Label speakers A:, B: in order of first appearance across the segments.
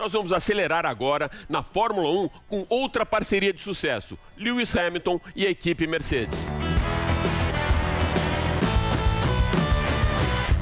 A: Nós vamos acelerar agora na Fórmula 1 com outra parceria de sucesso: Lewis Hamilton e a equipe Mercedes.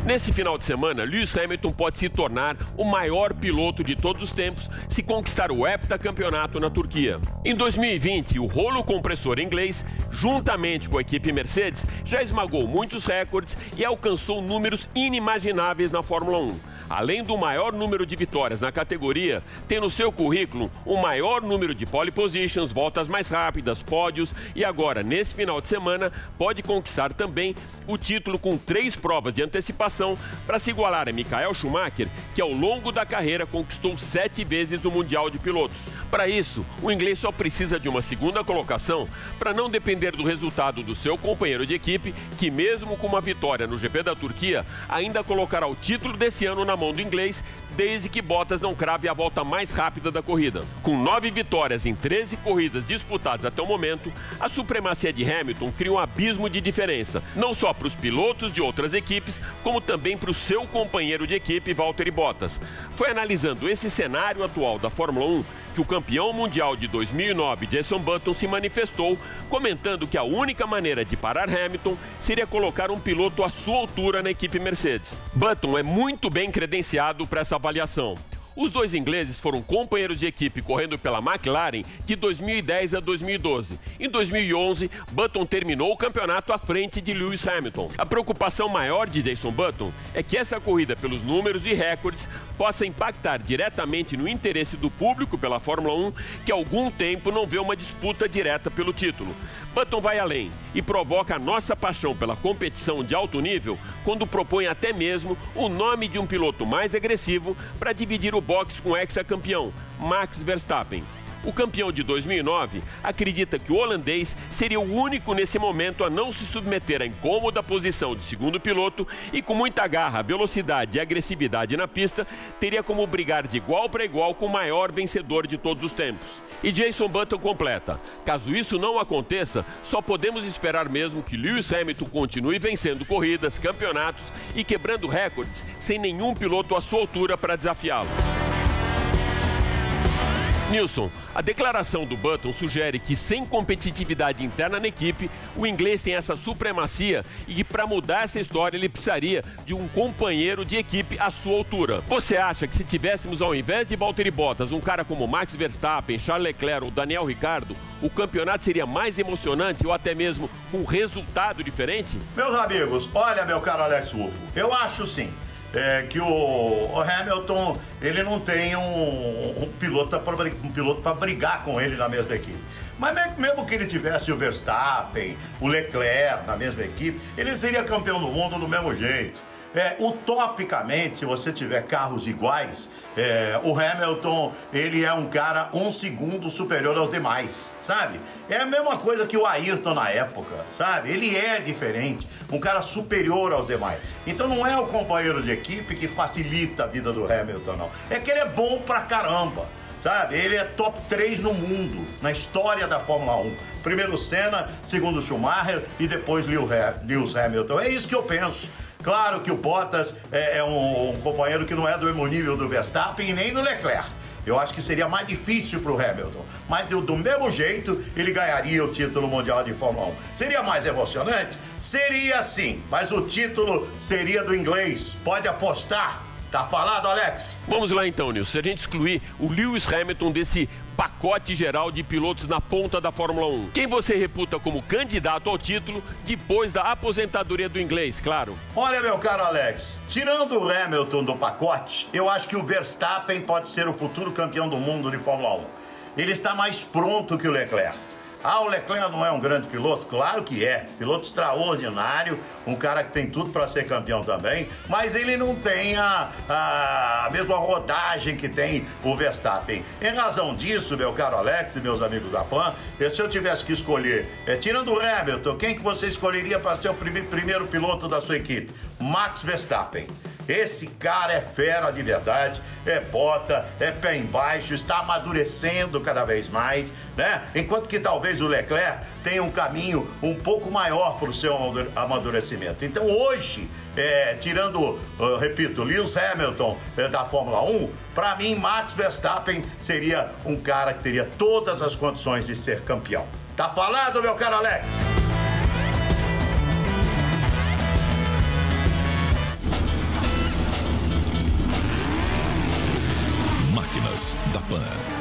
A: Nesse final de semana, Lewis Hamilton pode se tornar o maior piloto de todos os tempos se conquistar o heptacampeonato na Turquia. Em 2020, o rolo compressor inglês, juntamente com a equipe Mercedes, já esmagou muitos recordes e alcançou números inimagináveis na Fórmula 1 além do maior número de vitórias na categoria, tem no seu currículo o maior número de pole positions, voltas mais rápidas, pódios e agora, nesse final de semana, pode conquistar também o título com três provas de antecipação para se igualar a Michael Schumacher, que ao longo da carreira conquistou sete vezes o Mundial de Pilotos. Para isso, o inglês só precisa de uma segunda colocação para não depender do resultado do seu companheiro de equipe, que mesmo com uma vitória no GP da Turquia, ainda colocará o título desse ano na mão do inglês, desde que Bottas não crave a volta mais rápida da corrida. Com nove vitórias em 13 corridas disputadas até o momento, a supremacia de Hamilton cria um abismo de diferença, não só para os pilotos de outras equipes, como também para o seu companheiro de equipe, Valtteri Bottas. Foi analisando esse cenário atual da Fórmula 1 que o campeão mundial de 2009, Jason Button, se manifestou, comentando que a única maneira de parar Hamilton seria colocar um piloto à sua altura na equipe Mercedes. Button é muito bem credenciado para essa avaliação. Os dois ingleses foram companheiros de equipe correndo pela McLaren de 2010 a 2012. Em 2011, Button terminou o campeonato à frente de Lewis Hamilton. A preocupação maior de Jason Button é que essa corrida pelos números e recordes possa impactar diretamente no interesse do público pela Fórmula 1, que há algum tempo não vê uma disputa direta pelo título. Button vai além e provoca a nossa paixão pela competição de alto nível quando propõe até mesmo o nome de um piloto mais agressivo para dividir o boxe com o ex-campeão, Max Verstappen. O campeão de 2009 acredita que o holandês seria o único nesse momento a não se submeter à incômoda posição de segundo piloto e, com muita garra, velocidade e agressividade na pista, teria como brigar de igual para igual com o maior vencedor de todos os tempos. E Jason Button completa: caso isso não aconteça, só podemos esperar mesmo que Lewis Hamilton continue vencendo corridas, campeonatos e quebrando recordes sem nenhum piloto à sua altura para desafiá-lo. Nilson, a declaração do Button sugere que, sem competitividade interna na equipe, o inglês tem essa supremacia e que, para mudar essa história, ele precisaria de um companheiro de equipe à sua altura. Você acha que, se tivéssemos, ao invés de Valtteri Bottas, um cara como Max Verstappen, Charles Leclerc ou Daniel Ricciardo, o campeonato seria mais emocionante ou até mesmo com um resultado diferente?
B: Meus amigos, olha, meu caro Alex Rufo, eu acho sim é, que o, o, Hamilton ele não tem um, um piloto para um piloto para brigar com ele na mesma equipe. Mas mesmo que ele tivesse o Verstappen, o Leclerc na mesma equipe, ele seria campeão do mundo do mesmo jeito. É, utopicamente, se você tiver carros iguais, é, o Hamilton ele é um cara um segundo superior aos demais, sabe? É a mesma coisa que o Ayrton na época, sabe? Ele é diferente, um cara superior aos demais. Então não é o companheiro de equipe que facilita a vida do Hamilton, não. É que ele é bom pra caramba sabe? Ele é top 3 no mundo, na história da Fórmula 1. Primeiro Senna, segundo Schumacher e depois Lewis Hamilton. É isso que eu penso. Claro que o Bottas é, é um, um, companheiro que não é do mesmo nível do Verstappen e nem do Leclerc. Eu acho que seria mais difícil para o Hamilton. Mas do, do, mesmo jeito, ele ganharia o título mundial de Fórmula 1. Seria mais emocionante? Seria sim. Mas o título seria do inglês. Pode apostar. Tá falado, Alex?
A: Vamos lá então, Nilson. Se a gente excluir o Lewis Hamilton desse pacote geral de pilotos na ponta da Fórmula 1. Quem você reputa como candidato ao título depois da aposentadoria do inglês, claro?
B: Olha, meu caro Alex, tirando o Hamilton do pacote, eu acho que o Verstappen pode ser o futuro campeão do mundo de Fórmula 1. Ele está mais pronto que o Leclerc. Ah, o Leclerc não é um grande piloto? Claro que é. Piloto extraordinário, um cara que tem tudo para ser campeão também, mas ele não tem a, a, mesma rodagem que tem o Verstappen. Em razão disso, meu caro Alex e meus amigos da PAN, se eu tivesse que escolher, é, tirando o Hamilton, quem que você escolheria para ser o prime, primeiro piloto da sua equipe? Max Verstappen. Esse cara é fera de verdade, é bota, é pé embaixo, está amadurecendo cada vez mais, né? Enquanto que talvez o Leclerc tenha um caminho um pouco maior para o seu amadurecimento. Então hoje, é, tirando, uh, repito, Lewis Hamilton é, da Fórmula 1, para mim Max Verstappen seria um cara que teria todas as condições de ser campeão. Tá falado, meu caro Alex?
C: Da Pan.